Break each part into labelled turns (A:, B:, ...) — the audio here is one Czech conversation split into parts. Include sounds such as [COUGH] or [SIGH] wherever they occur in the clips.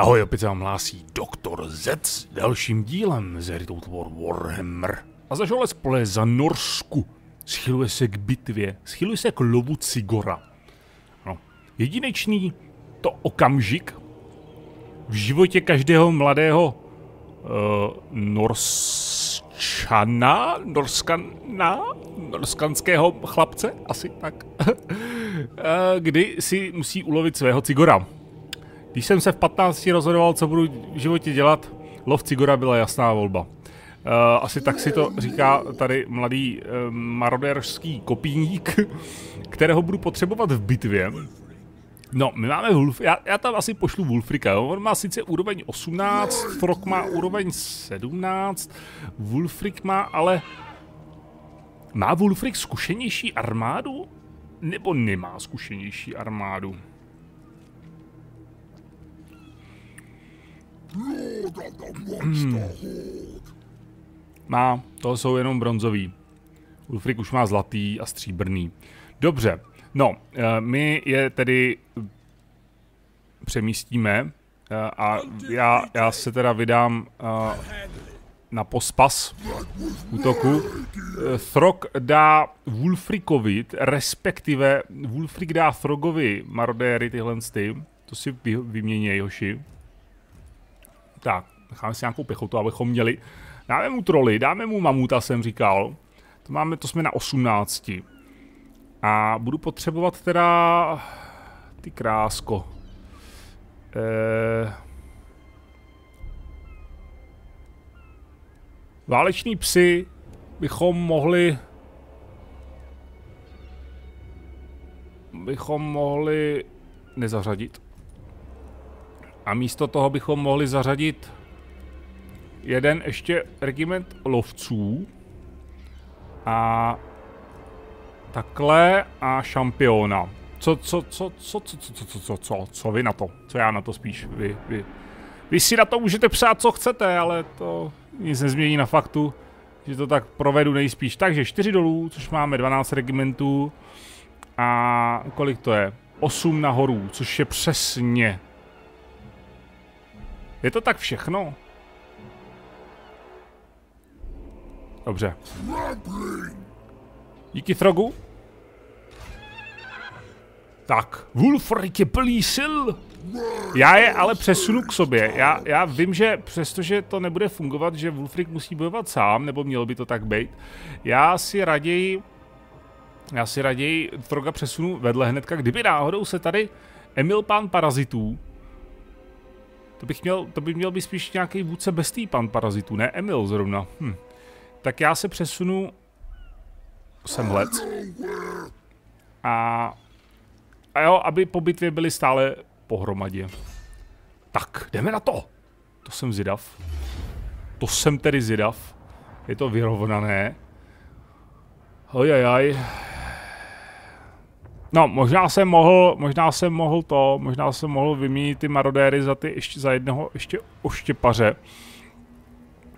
A: Ahoj, opět se vám hlásí Doktor Z s dalším dílem z Total War Warhammer. A zažil let's play za Norsku. Schyluje se k bitvě, schyluje se k lovu Cigora. No. Jedinečný to okamžik v životě každého mladého uh, Norskana, Norskana, Norskanského chlapce, asi tak, uh, [LAUGHS] kdy si musí ulovit svého Cigora. Když jsem se v 15 rozhodoval, co budu v životě dělat, lov Cigora byla jasná volba. Uh, asi tak si to říká tady mladý uh, marodérský kopíník, [LAUGHS] kterého budu potřebovat v bitvě. No, my máme Wolf, já, já tam asi pošlu Wolfrika, jo? on má sice úroveň 18, Frog má úroveň 17, Wolfrik má ale... Má Wolfrik zkušenější armádu? Nebo nemá zkušenější armádu? Hmm. Má, to jsou jenom bronzový. Ulfrik už má zlatý a stříbrný. Dobře, no, eh, my je tedy přemístíme eh, a já, já se teda vydám eh, na pospas útoku. Throg dá Wulfrikovi, respektive Wulfrik dá Throgovi marodéry tyhle ty. To si vymění hoši. Tak, necháme si nějakou pechotu, abychom měli. Dáme mu troly, dáme mu mamuta, jsem říkal. To máme, to jsme na 18. A budu potřebovat teda ty krásko. Eee... Váleční psy bychom mohli bychom mohli nezařadit. A místo toho bychom mohli zařadit jeden ještě regiment lovců. A takhle a šampiona. Co, co, co, co, co, co, co, co, co, co, co vy na to? Co já na to spíš? Vy, vy. Vy si na to můžete psát, co chcete, ale to nic nezmění na faktu, že to tak provedu nejspíš. Takže 4 dolů, což máme 12 regimentů. A kolik to je? 8 nahoru, což je přesně je to tak všechno? Dobře. Díky Throgu. Tak, Wolfrik je plný sil. Já je ale přesunu k sobě. Já, já vím, že přestože to nebude fungovat, že Wolfrik musí bojovat sám, nebo mělo by to tak být, já si raději já si raději Throga přesunu vedle hnedka, kdyby náhodou se tady Emil pán parazitů to, bych měl, to by měl být spíš nějaký vůdce bestý pan parazitů, ne Emil zrovna. Hm. Tak já se přesunu semhled. A, a jo, aby po bitvě byli stále pohromadě. Tak, jdeme na to. To jsem zidav. To jsem tedy zidav. Je to vyrovnané. Ojajaj. No, možná jsem mohl, možná jsem mohl to, možná jsem mohl vyměnit ty marodéry za ty ještě za jednoho ještě oštěpaře.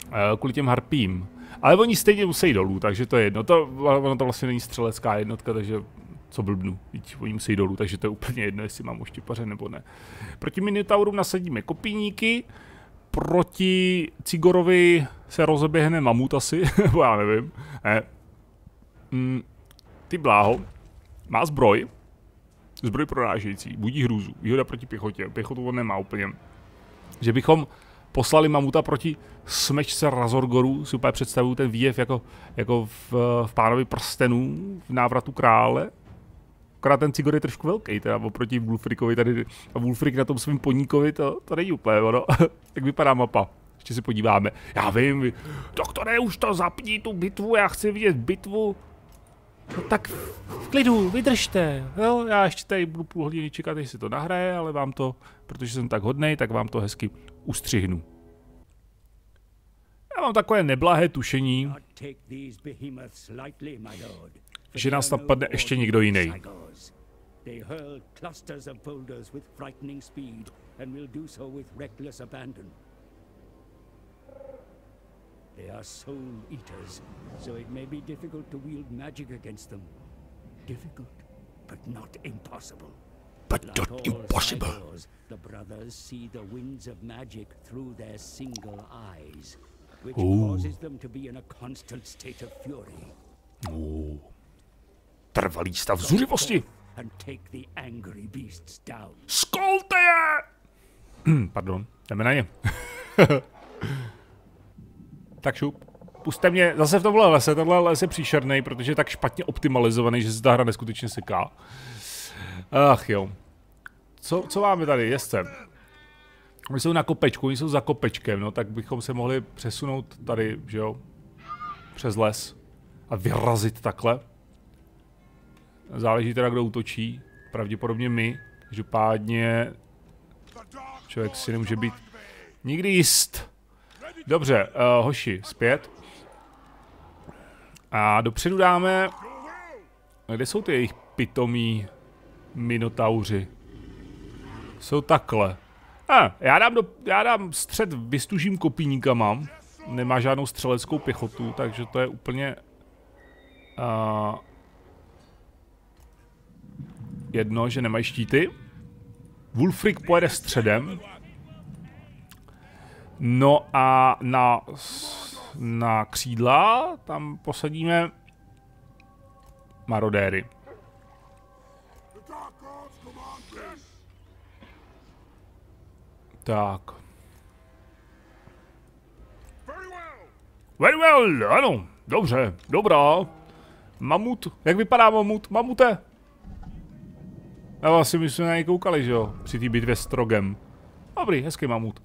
A: Uh, kvůli těm harpím. Ale oni stejně musí dolů, takže to je jedno. To, ono to vlastně není střelecká jednotka, takže co blbnu, víc, oni musí dolů, takže to je úplně jedno, jestli mám oštěpaře nebo ne. Proti Minotaurům nasadíme kopíníky, proti Cigorovi se rozeběhne mamut asi, [LAUGHS] já nevím. Ne. Mm, ty bláho, má zbroj, zbroj prorážející, budí hrůzu, výhoda proti pěchotě, pěchotu on nemá úplně. Že bychom poslali mamuta proti smečce Razorgoru, si úplně představuju ten výjev jako, jako v, v pánovi prstenů, v návratu krále. Akorát ten Cigor je trošku velký, teda oproti Wolfrikovi tady, a Wolfrik na tom svým poníkovi, to, to není úplně ono. [LAUGHS] Jak vypadá mapa? Ještě si podíváme. Já vím, doktore, už to zapni tu bitvu, já chci vidět bitvu No tak v klidu, vydržte, jo, já ještě tady budu půl hodiny čekat, jestli to nahraje, ale vám to, protože jsem tak hodnej, tak vám to hezky ustřihnu. Já mám takové neblahé tušení, že nás napadne ještě někdo jiný. They hurl clusters of boulders with frightening speed and will do so with reckless abandon. They are soul eaters, so it may be difficult to wield magic against them. Difficult, but not impossible. but not impossible.
B: The brothers see the winds of magic through their single eyes, which
A: Ooh.
B: causes them to be in a constant state of fury.
A: Trvalý stav zuřivosti.
B: And take the angry beasts down.
A: Skolte je! [CLEARS THROAT] Pardon, jdeme na ně. [LAUGHS] tak šup. Puste mě zase v tomhle lese, tenhle les je příšerný, protože je tak špatně optimalizovaný, že se ta hra neskutečně seká. Ach jo. Co, co máme tady, jezdce? Oni jsou na kopečku, oni jsou za kopečkem, no, tak bychom se mohli přesunout tady, že jo, přes les a vyrazit takhle. Záleží teda, kdo útočí. Pravděpodobně my. Každopádně člověk si nemůže být nikdy jist. Dobře, uh, hoši, zpět. A dopředu dáme... Kde jsou ty jejich pitomí minotauři? Jsou takhle. A, já dám, do, já dám střed vystužím kopíníka mám. Nemá žádnou střeleckou pěchotu, takže to je úplně... Uh, jedno, že nemají štíty. Wolfric pojede středem. No a na, na křídla tam posadíme marodéry. Tak. Very well, ano, dobře, dobrá. Mamut, jak vypadá mamut? Mamute? Já vlastně my jsme na něj koukali, že jo? Při té bitvě s Trogem. Dobrý, hezký mamut.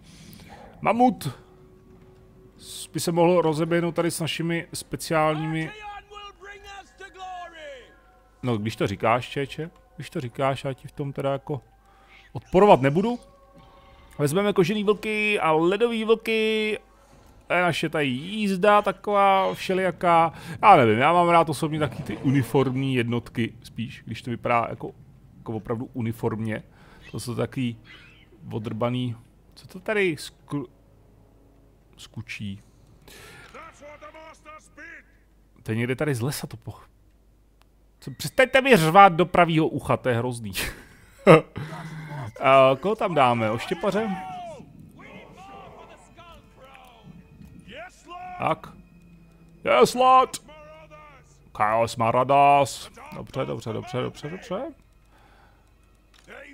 A: Mamut by se mohl rozeběhnout tady s našimi speciálními... No, když to říkáš, Čeče, když to říkáš, já ti v tom teda jako odporovat nebudu. Vezmeme kožený vlky a ledový vlky. To je naše tady jízda taková všelijaká. Já nevím, já mám rád osobně taky ty uniformní jednotky spíš, když to vypadá jako jako opravdu uniformně. To jsou takový odrbaný, co to tady sku... skučí. To je někde tady z lesa to poch... Co, přestaňte mi řvát do pravýho ucha, to je hrozný. [LAUGHS] A koho tam dáme? Oštěpaře? Tak. Yes, lad! Chaos Maradas. Dobře, dobře, dobře, dobře, dobře.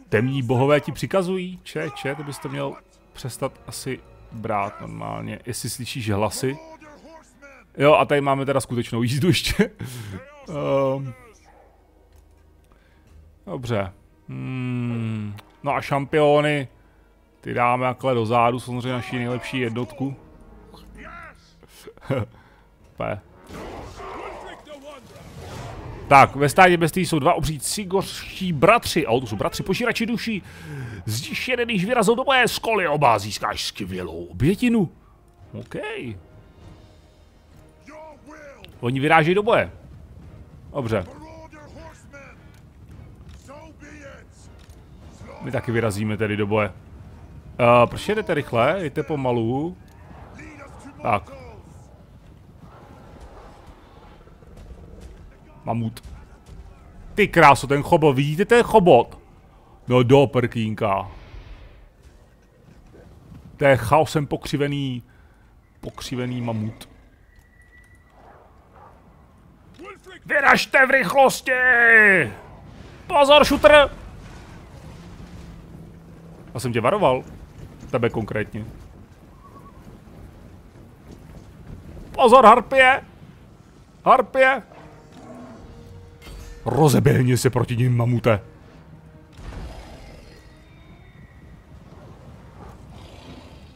A: Temní bohové ti přikazují? Če, če, ty bys to měl přestat asi brát normálně, jestli slyšíš hlasy. Jo, a tady máme teda skutečnou jízdu ještě. um. [LAUGHS] Dobře. Hmm. No a šampiony, ty dáme takhle do zádu, samozřejmě naší nejlepší jednotku. [LAUGHS] P. Tak, ve stádě bestí jsou dva obří cigorští bratři. A to jsou bratři požírači duší. Zdišený, když vyrazil do boje, skoly oba získáš skvělou obětinu. OK. Oni vyrážejí do boje. Dobře. My taky vyrazíme tedy do boje. Uh, proč jedete rychle? Jděte pomalu. Tak. Mamut. Ty kráso, ten chobot, vidíte ten chobot? No do prkínka. To je chaosem pokřivený, pokřivený mamut. Vyražte v rychlosti! Pozor, šutr! Já jsem tě varoval. Tebe konkrétně. Pozor, harpě! Harpě! Rozeběhni se proti ním, mamute.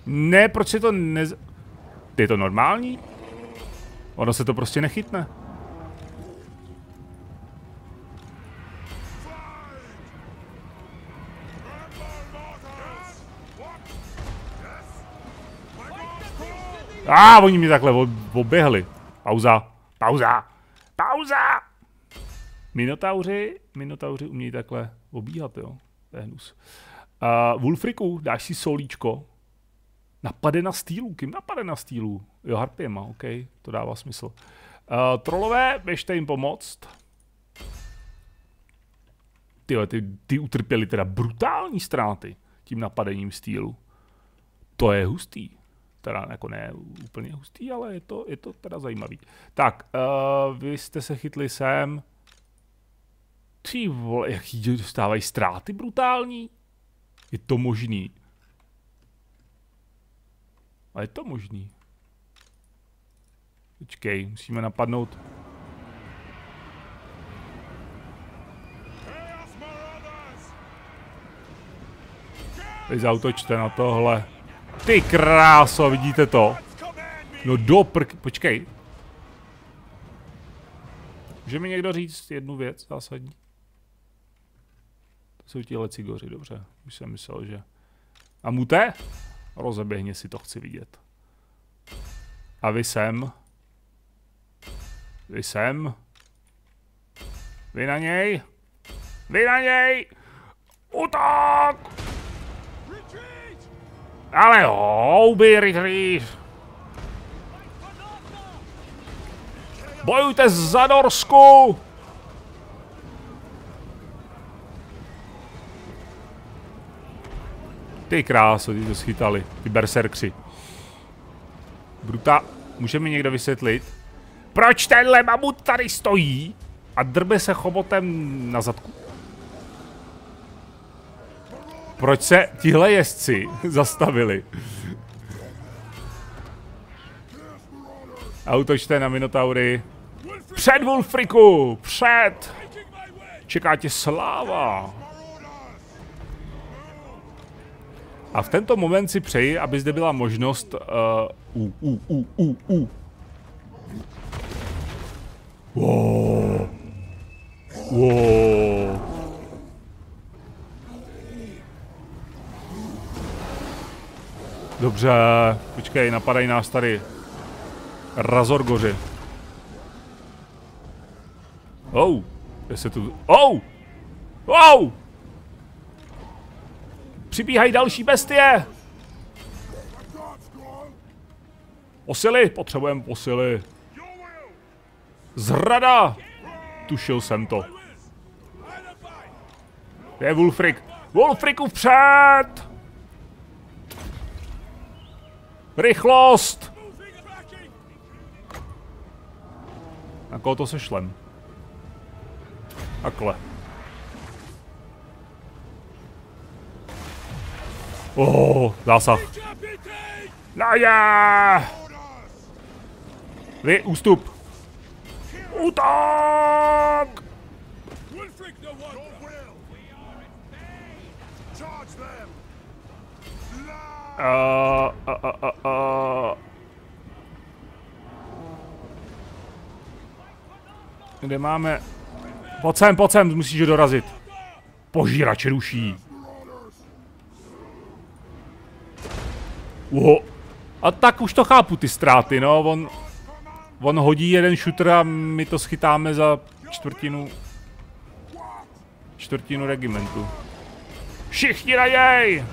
A: Ne, proč se to ne... Je to normální? Ono se to prostě nechytne. A ah, oni mi takhle oběhli. Pauza. Pauza. Pauza. Minotauři, minotauři umějí takhle obíhat, jo. To je hnus. Uh, Wolfriku, dáš si solíčko. Napade na stýlu. Kým napade na stýlu? Jo, harpěma, OK, to dává smysl. Uh, trolové, běžte jim pomoct. Ty, ty, ty utrpěli teda brutální ztráty tím napadením stýlu. To je hustý. Teda jako ne úplně hustý, ale je to, je to teda zajímavý. Tak, uh, vy jste se chytli sem. Ty vole, jaký dostávají ztráty brutální? Je to možný. A je to možný. Počkej, musíme napadnout. Vy zautočte na tohle. Ty kráso, vidíte to? No do prk... Počkej. Může mi někdo říct jednu věc zásadní? Jsou tihle cigoři, dobře. Už jsem myslel, že... A mute? Rozeběhně si to chci vidět. A vy sem. Vy sem. Vy na něj. Vy na něj. Útok! Ale houby, rychlíř! Bojujte za Norsku! Ty kráso, ty to schytali, ty berserkři. Bruta, může mi někdo vysvětlit, proč tenhle mamut tady stojí a drbe se chobotem na zadku? Proč se tihle jezdci [LAUGHS] zastavili? Autočte na Minotaury. Před Wolfriku! Před! Čeká tě sláva! A v tento moment si přeji, aby zde byla možnost uh, u, u, u, u, u. Dobře, počkej, napadají nás tady Razorgoři. Oh, se tu... Oh! Oh! Přibíhají další bestie! Posily, potřebujeme posily. Zrada! Tušil jsem to. Je Wolfrik. Wolfriku vpřed! Rychlost! Na koho to sešlem? Takhle. Oh, zásah. Na je! Vy, ústup. Útok! Uh, uh, uh, uh. Kde máme... Pojď sem, pojď sem, musíš dorazit. Požírač duší. Uho. A tak už to chápu ty ztráty, no, on... On hodí jeden shooter a my to schytáme za čtvrtinu... Čtvrtinu regimentu. Všichni na něj!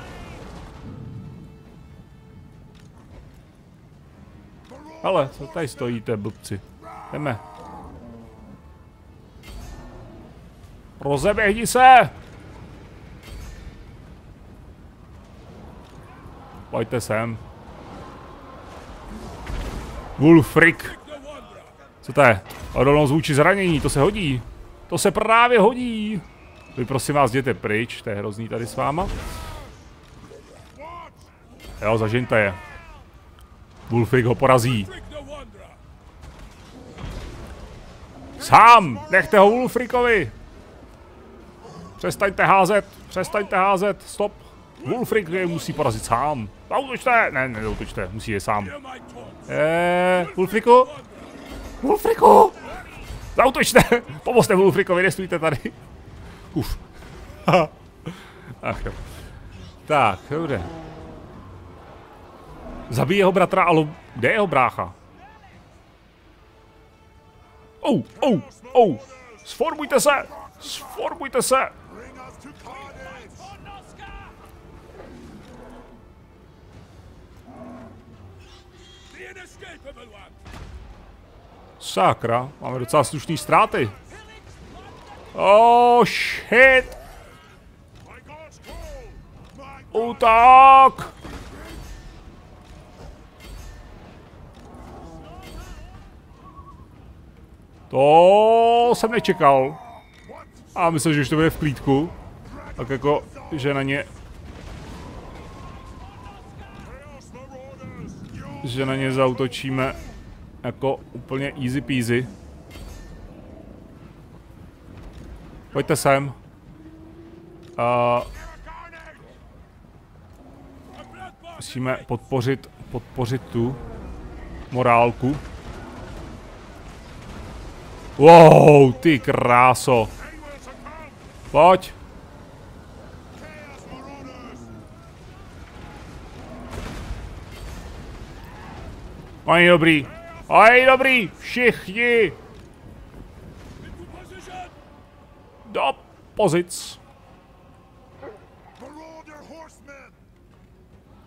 A: Ale, co tady stojíte, blbci? Jdeme. Rozeběhni se! Pojďte sem. Wolfrick. Co to je? Odolnost vůči zranění, to se hodí. To se právě hodí. Vy prosím vás jděte pryč, to je hrozný tady s váma. Jo, zažeňte je. Wolfrick ho porazí. Sám! Nechte ho Wolfrickovi! Přestaňte házet, přestaňte házet, stop. Wolfrick je musí porazit sám. Zautočte! Ne, nezautočte, musí je sám. Eee, Wolfricku? Wolfricku! Zautočte! [LAUGHS] Pomozte Wolfrickovi, nestůjte tady. [LAUGHS] Uf. [LAUGHS] Ach jo. Tak, dobře. Zabij jeho bratra, ale kde je jeho brácha? Oh, oh, oh! Sformujte se! Sformujte se! Sakra, máme docela slušný ztráty. Oh, shit! Utak! To jsem nečekal. A myslím, že už to bude v klídku. Tak jako, že na ně Že na ně zautočíme jako úplně easy peasy. Pojďte sem. Uh, musíme podpořit, podpořit tu morálku. Wow, ty kráso. Pojď. Oni dobrý. Oni dobrý. Všichni. Do pozic.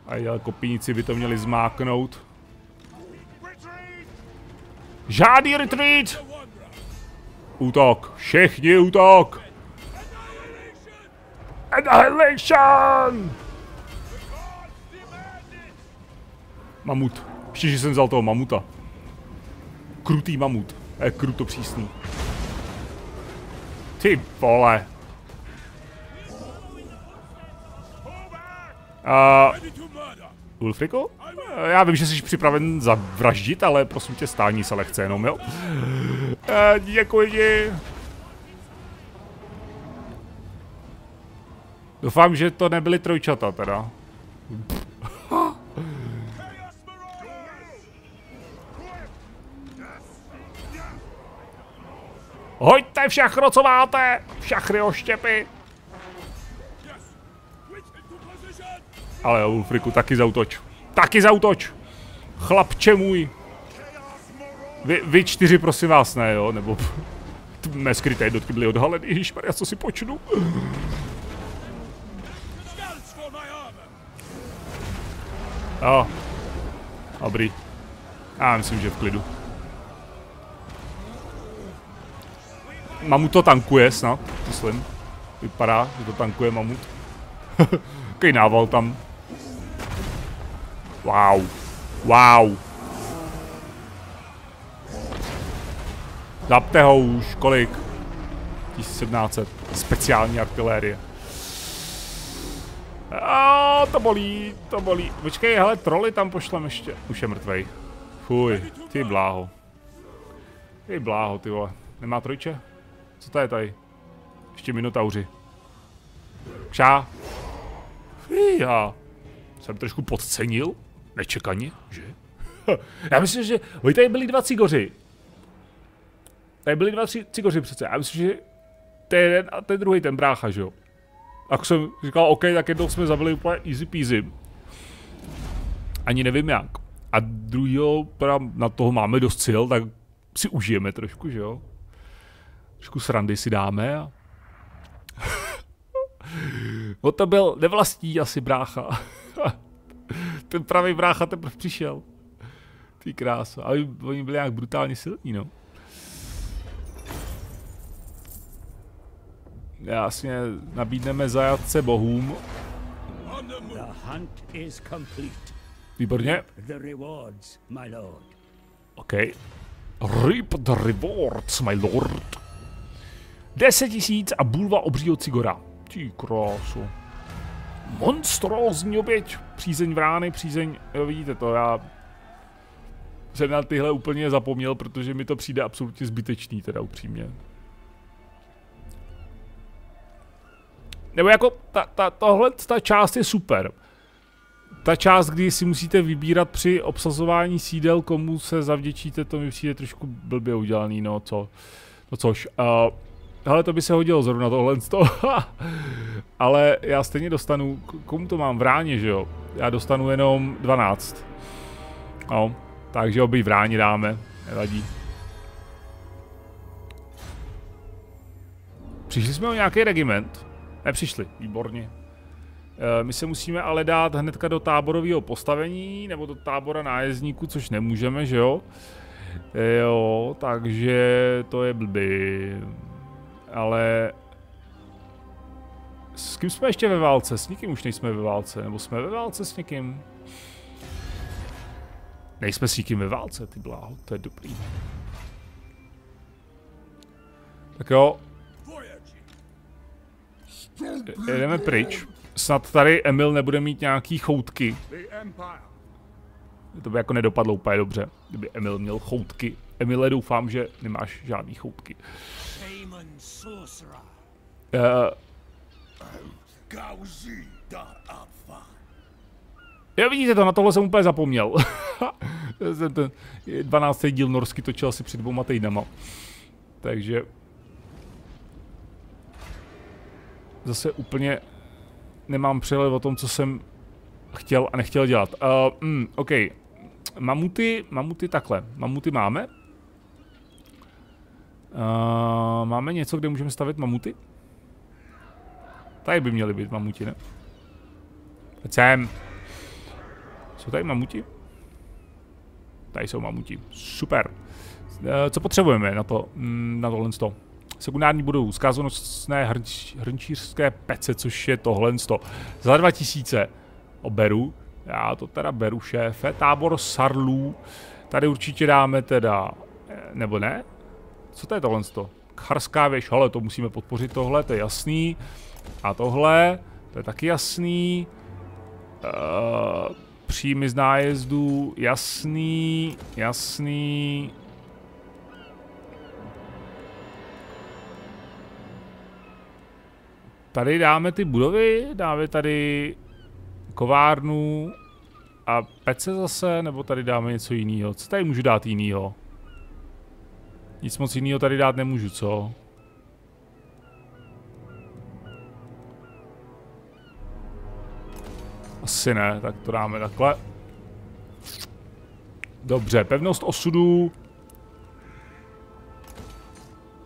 A: A ale kopíníci by to měli zmáknout. Žádný retreat! Útok! Všichni útok! Annihilation! Mamut. Ještě, že jsem vzal toho mamuta. Krutý mamut. Je kruto přísný. Ty vole. Uh, Ulfriku? Já vím, že jsi připraven zavraždit, ale prosím tě stání se lehce jenom, jo? Uh, děkuji ti. Doufám, že to nebyly trojčata teda. Hoďte všechno, co máte! Všechny oštěpy! Ale Ulfriku, taky zautoč. Taky zautoč! Chlapče můj! Vy, vy čtyři, prosím vás, ne, jo? Nebo... Mé skryté jednotky byly odhaleny. Ježišmarja, co si počnu? Jo. Dobrý. Já myslím, že v klidu. Mamut to tankuje snad, myslím. Vypadá, že to tankuje mamut. [LAUGHS] Jaký nával tam. Wow. Wow. Zapte ho už, kolik? 1700. Speciální artilérie. A to bolí, to bolí. Počkej, hele, troly tam pošlem ještě. Už je mrtvej. Fuj, ty bláho. Ty bláho, ty vole. Nemá trojče? Co to je tady? Ještě minotauři. Kšá. Já jsem trošku podcenil. Nečekaně, že? [LAUGHS] Já myslím, že... Oni tady byli dva cigoři. Tady byli dva cigoři přece. Já myslím, že ten jeden a ten druhý, ten brácha, že jo? A jsem říkal, OK, tak jednou jsme zabili úplně easy peasy. Ani nevím jak. A druhýho, na toho máme dost sil, tak si užijeme trošku, že jo? Trošku srandy si dáme a... [LAUGHS] o to byl nevlastní asi brácha. [LAUGHS] Ten pravý brácha teprve přišel. Ty krása. Ale oni byli nějak brutálně silní, no. Jasně, nabídneme zajatce bohům. Výborně. OK. Reap the rewards, my lord. 10 tisíc a bulva obřího cigora. Ty krásu. Monstrózní oběť. Přízeň vrány, přízeň, jo vidíte to, já jsem na tyhle úplně zapomněl, protože mi to přijde absolutně zbytečný, teda upřímně. Nebo jako, ta, ta, tohle, ta část je super. Ta část, kdy si musíte vybírat při obsazování sídel, komu se zavděčíte, to mi přijde trošku blbě udělaný, no co. No což, uh, hele, to by se hodilo zrovna tohle z toho. [LAUGHS] Ale já stejně dostanu, komu to mám v ráně, že jo? Já dostanu jenom 12. No, takže obý v ráně dáme, nevadí. Přišli jsme o nějaký regiment. Nepřišli, výborně. E, my se musíme ale dát hnedka do táborového postavení, nebo do tábora nájezdníků, což nemůžeme, že jo? E, jo, takže to je blbý. Ale S kým jsme ještě ve válce? S nikým už nejsme ve válce. Nebo jsme ve válce s někým? Nejsme s nikým ve válce, ty bláho, to je dobrý. Tak jo. Jedeme pryč. Snad tady Emil nebude mít nějaký choutky. To by jako nedopadlo úplně dobře, kdyby Emil měl choutky. Emile, doufám, že nemáš žádný choutky. Uh, Jo, vidíte to, na tohle jsem úplně zapomněl. [LAUGHS] ten 12. díl Norsky točil asi před dvouma týdnama. Takže... Zase úplně nemám přehled o tom, co jsem chtěl a nechtěl dělat. Uh, mm, OK. Mamuty, mamuty takhle. Mamuty máme. Uh, máme něco, kde můžeme stavit mamuty? Tady by měly být mamuti, ne? Pojď sem. Jsou tady mamuti? Tady jsou mamuti. Super. E, co potřebujeme na to, mm, na tohle sto? Sekundární budou zkázonosné hrnč, hrnčířské pece, což je tohle sto. Za 2000 oberu. Já to teda beru, šéfe. Tábor sarlů. Tady určitě dáme teda, e, nebo ne? Co to je tohle sto? Charská věž, ale to musíme podpořit tohle, to je jasný. A tohle, to je taky jasný. Uh, příjmy z nájezdů, jasný, jasný. Tady dáme ty budovy, dáme tady kovárnu a pece zase, nebo tady dáme něco jiného. Co tady můžu dát jiného? Nic moc jiného tady dát nemůžu, co? Asi ne, tak to dáme takhle. Dobře, pevnost osudu.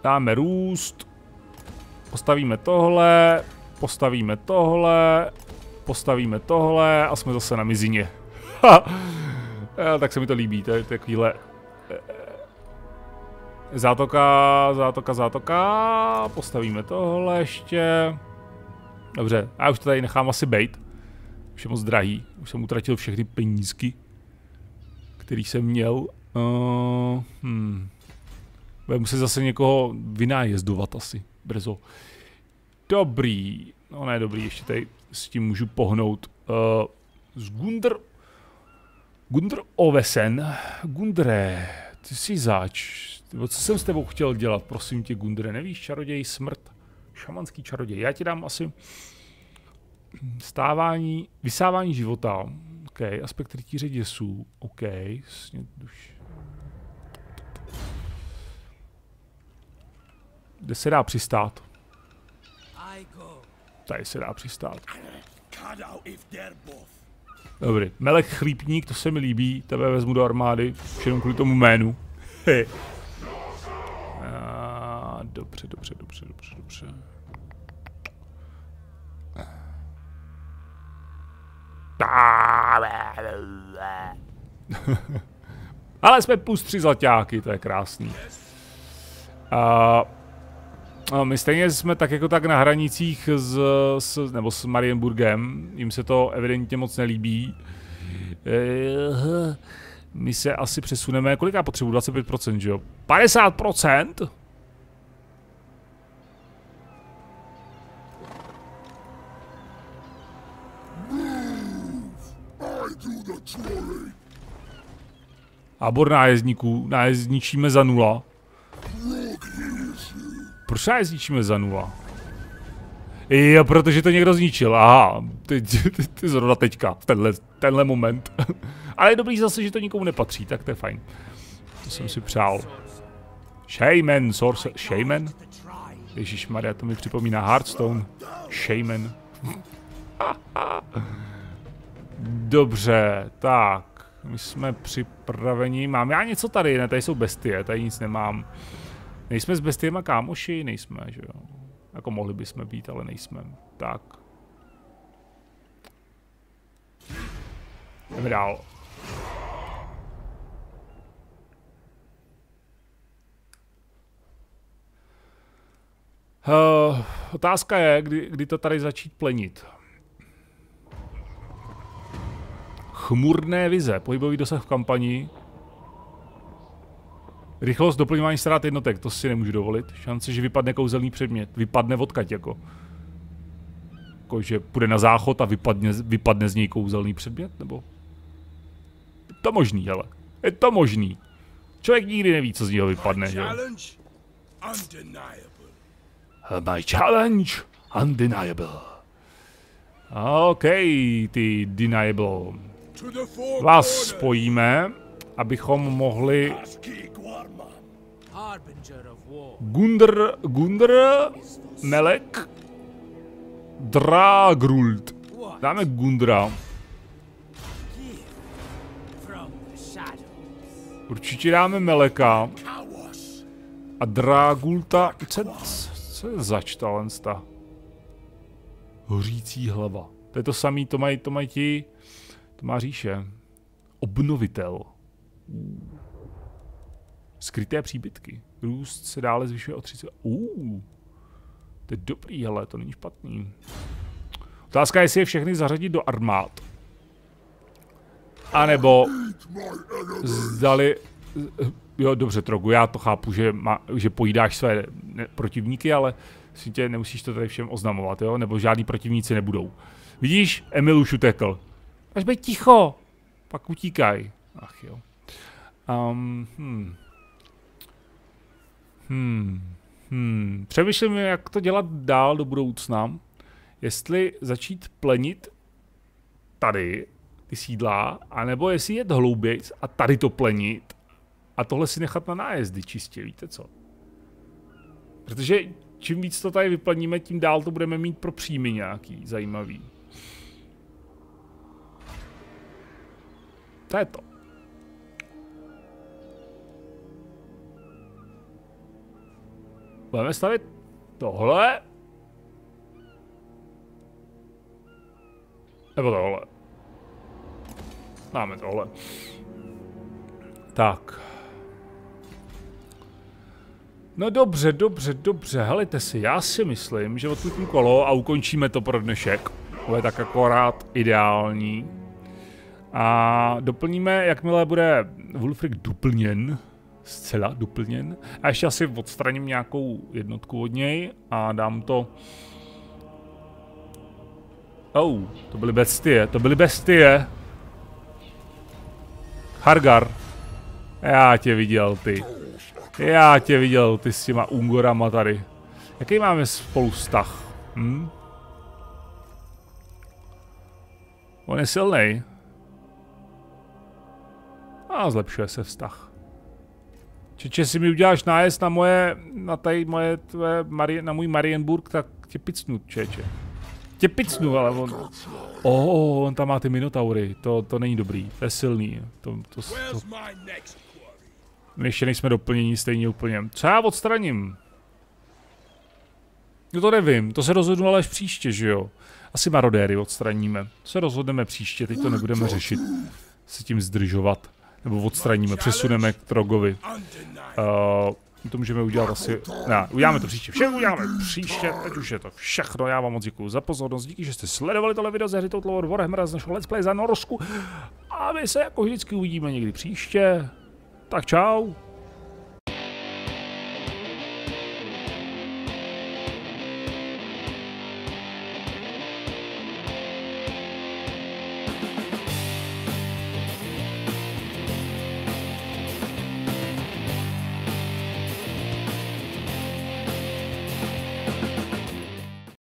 A: Dáme růst. Postavíme tohle. Postavíme tohle. Postavíme tohle a jsme zase na mizině. [LAUGHS] tak se mi to líbí, to je takovýhle eh, Zátoka, zátoka, zátoka. Postavíme tohle ještě. Dobře, já už to tady nechám asi bejt. Už je moc drahý. Už jsem utratil všechny penízky, který jsem měl. Uh, hmm. Bude muset zase někoho vynájezdovat asi. Brzo. Dobrý. No ne, dobrý, ještě tady s tím můžu pohnout. Uh, z Gundr... Gundr Ovesen. Gundre, ty jsi zač. Co jsem s tebou chtěl dělat, prosím tě, Gundre? Nevíš, čaroděj, smrt? Šamanský čaroděj. Já ti dám asi Stávání, vysávání života. OK, aspekt rytíře děsů. OK, už. Kde se dá přistát? Tady se dá přistát. Dobrý, Melek Chlípník, to se mi líbí, tebe vezmu do armády, jenom kvůli tomu jménu. dobře, dobře, dobře, dobře, dobře. [LAUGHS] Ale jsme plus tři to je krásný. A, no, my stejně jsme tak jako tak na hranicích s, s, nebo s Marienburgem, jim se to evidentně moc nelíbí. My se asi přesuneme, kolik já potřebuji? 25%, že jo? 50%? Tábor nájezdníků, nájezdníčíme za nula. Proč nájezdníčíme za nula? Jo, protože to někdo zničil, aha, ty, ty, ty, zrovna teďka, tenhle, tenhle moment. [LAUGHS] Ale je dobrý zase, že to nikomu nepatří, tak to je fajn. To jsem si přál. Shaman, source, Shaman? Ježíš Maria, to mi připomíná Hearthstone. Shaman. [LAUGHS] Dobře, tak. My jsme připraveni. Mám já něco tady, ne? Tady jsou bestie, tady nic nemám. Nejsme s bestiema kámoši? Nejsme, že jo. Jako mohli bychom být, ale nejsme. Tak. Jdeme dál. Uh, otázka je, kdy, kdy to tady začít plenit. Chmurné vize, pohybový dosah v kampani. Rychlost doplňování ztrát jednotek, to si nemůžu dovolit. Šance, že vypadne kouzelný předmět. Vypadne odkaď jako. Jako, že půjde na záchod a vypadne, vypadne z něj kouzelný předmět, nebo? Je to možný, ale. Je to možný. Člověk nikdy neví, co z něho vypadne, že jo? My challenge undeniable. OK, ty deniable. Vás spojíme, abychom mohli Gundr, Gundr, Melek, Dragrult. Dáme Gundra. Určitě dáme Meleka. A Dragulta, co, co je zač ta Hořící hlava. To je to samý, to mají, to mají ti, to má říše. Obnovitel. Skryté příbytky. Růst se dále zvyšuje o 30. Uh, to je dobrý, hele, to není špatný. Otázka je, jestli je všechny zařadit do armád. A nebo zdali... Jo, dobře, Trogu, já to chápu, že, má, že pojídáš své protivníky, ale si tě nemusíš to tady všem oznamovat, jo? Nebo žádný protivníci nebudou. Vidíš, Emil už utekl. Máš být ticho, pak utíkaj. Ach jo. Um, hmm. Hmm. Hmm. Přemýšlím, jak to dělat dál do budoucna. Jestli začít plenit tady ty sídla, anebo jestli jet hlouběji a tady to plenit a tohle si nechat na nájezdy čistě, víte co? Protože čím víc to tady vyplníme, tím dál to budeme mít pro příjmy nějaký zajímavý. To je to. Budeme stavit tohle. Nebo tohle. Máme tohle. Tak. No dobře, dobře, dobře, helejte si, já si myslím, že odklipím kolo a ukončíme to pro dnešek. To je tak akorát ideální. A doplníme, jakmile bude Wolfric doplněn, zcela doplněn. A ještě asi odstraním nějakou jednotku od něj a dám to... Oh, to byly bestie, to byly bestie. Hargar. Já tě viděl, ty. Já tě viděl, ty s těma Ungorama tady. Jaký máme spolu vztah? Hm? On je silný. A zlepšuje se vztah. Čeče, si mi uděláš nájezd na moje, na tady moje, tvé, Mari, na můj Marienburg, tak tě picnu, čeče. Tě picnu, ale on... Oh, on tam má ty minotaury, to, to není dobrý, to je silný. To, to, to, my ještě nejsme doplnění stejně úplně. Co já odstraním? No to nevím, to se rozhodnu ale až příště, že jo? Asi marodéry odstraníme. To se rozhodneme příště, teď to nebudeme řešit. Se tím zdržovat. Nebo odstraníme, přesuneme k Trogovi. Uh, to můžeme udělat asi... Ne, uděláme to příště. Všechno uděláme příště, teď už je to všechno. Já vám moc děkuji za pozornost, díky, že jste sledovali tohle video z hry Total War Warhammer z našeho Let's Play za Norsku. A my se jako vždycky uvidíme někdy příště. Tak čau.